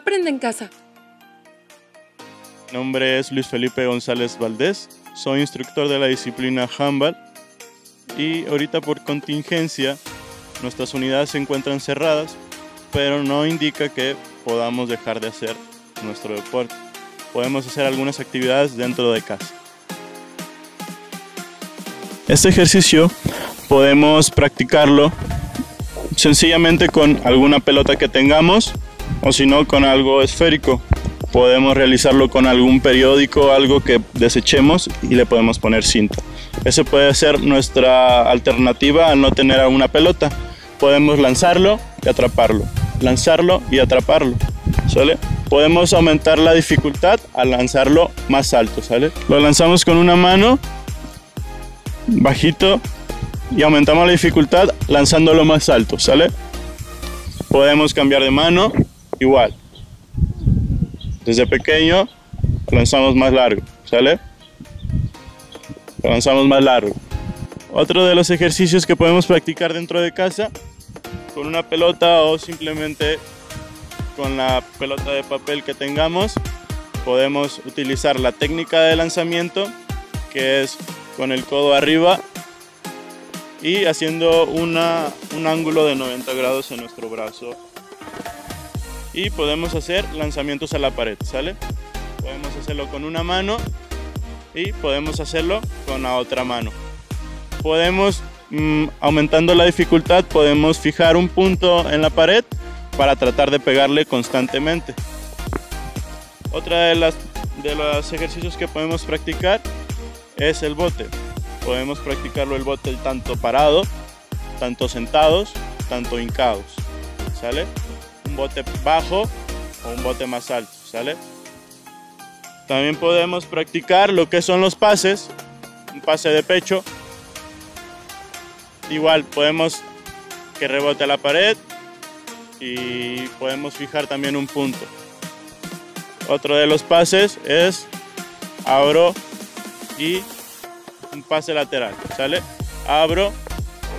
Aprende en casa. Mi nombre es Luis Felipe González Valdés, soy instructor de la disciplina handball y ahorita por contingencia nuestras unidades se encuentran cerradas, pero no indica que podamos dejar de hacer nuestro deporte. Podemos hacer algunas actividades dentro de casa. Este ejercicio podemos practicarlo sencillamente con alguna pelota que tengamos o si no con algo esférico. Podemos realizarlo con algún periódico, algo que desechemos y le podemos poner cinta. Esa puede ser nuestra alternativa al no tener alguna pelota. Podemos lanzarlo y atraparlo, lanzarlo y atraparlo. ¿Sale? Podemos aumentar la dificultad al lanzarlo más alto, ¿sale? Lo lanzamos con una mano, bajito, y aumentamos la dificultad lanzándolo más alto, ¿sale? Podemos cambiar de mano, igual. Desde pequeño lanzamos más largo, ¿sale? lanzamos más largo. Otro de los ejercicios que podemos practicar dentro de casa con una pelota o simplemente con la pelota de papel que tengamos podemos utilizar la técnica de lanzamiento que es con el codo arriba y haciendo una, un ángulo de 90 grados en nuestro brazo y podemos hacer lanzamientos a la pared, ¿sale? Podemos hacerlo con una mano y podemos hacerlo con la otra mano. Podemos, mm, aumentando la dificultad, podemos fijar un punto en la pared para tratar de pegarle constantemente. Otra de las de los ejercicios que podemos practicar es el bote. Podemos practicarlo el bote tanto parado, tanto sentados, tanto hincados. ¿Sale? Un bote bajo o un bote más alto. ¿Sale? También podemos practicar lo que son los pases, un pase de pecho. Igual podemos que rebote a la pared y podemos fijar también un punto. Otro de los pases es abro y un pase lateral, ¿sale? Abro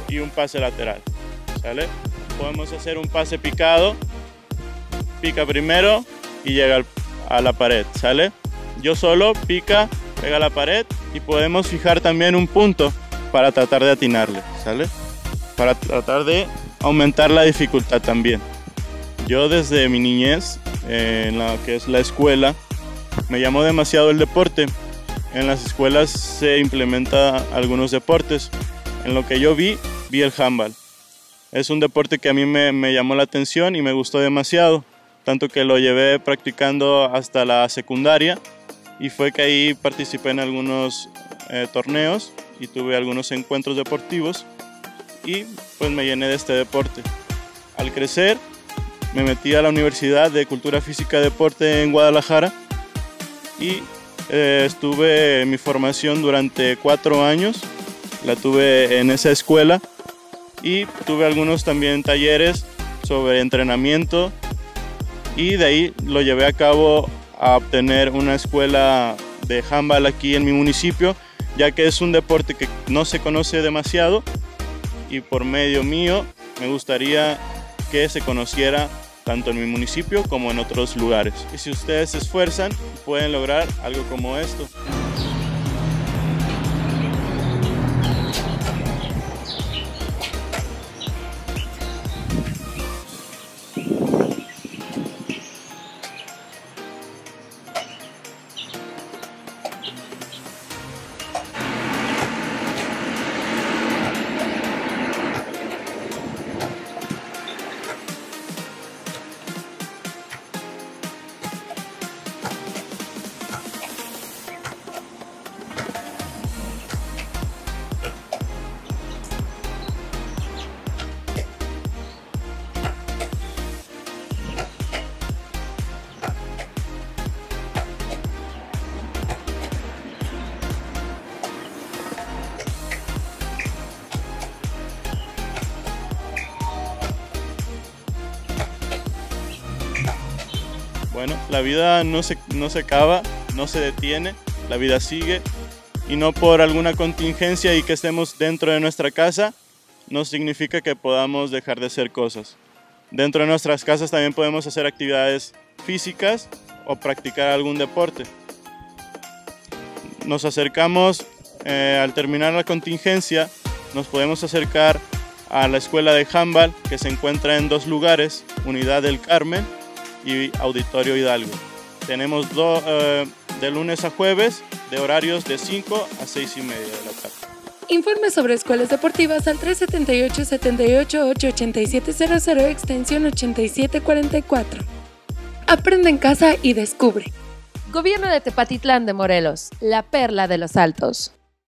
y un pase lateral, ¿sale? Podemos hacer un pase picado, pica primero y llega a la pared, ¿sale? yo solo pica, pega la pared y podemos fijar también un punto para tratar de atinarle, ¿sale? Para tratar de aumentar la dificultad también. Yo desde mi niñez, en la que es la escuela, me llamó demasiado el deporte. En las escuelas se implementa algunos deportes. En lo que yo vi, vi el handball. Es un deporte que a mí me llamó la atención y me gustó demasiado, tanto que lo llevé practicando hasta la secundaria y fue que ahí participé en algunos eh, torneos y tuve algunos encuentros deportivos y pues me llené de este deporte. Al crecer me metí a la Universidad de Cultura Física y Deporte en Guadalajara y eh, estuve en mi formación durante cuatro años, la tuve en esa escuela y tuve algunos también talleres sobre entrenamiento y de ahí lo llevé a cabo a obtener una escuela de handball aquí en mi municipio, ya que es un deporte que no se conoce demasiado y por medio mío me gustaría que se conociera tanto en mi municipio como en otros lugares. Y si ustedes se esfuerzan, pueden lograr algo como esto. Bueno, la vida no se, no se acaba, no se detiene, la vida sigue y no por alguna contingencia y que estemos dentro de nuestra casa no significa que podamos dejar de hacer cosas. Dentro de nuestras casas también podemos hacer actividades físicas o practicar algún deporte. Nos acercamos, eh, al terminar la contingencia, nos podemos acercar a la escuela de handball que se encuentra en dos lugares, Unidad del Carmen y Auditorio Hidalgo. Tenemos eh, de lunes a jueves de horarios de 5 a 6 y media de la tarde. Informe sobre escuelas deportivas al 378 78 88700 extensión 8744. Aprende en casa y descubre. Gobierno de Tepatitlán de Morelos, la perla de los altos.